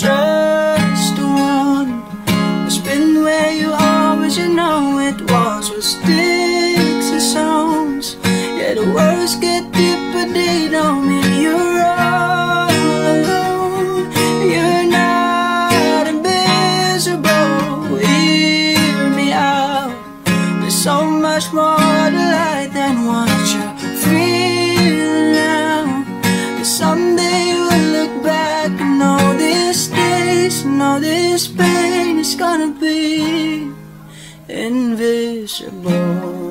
just one. It's been where you always, you know it was with sticks and stones. Yeah, the words get deeper, they don't mean you're all alone. You're not invisible. Hear me out. There's so much more to life than what you're feeling now. Someday and all this pain is gonna be invisible.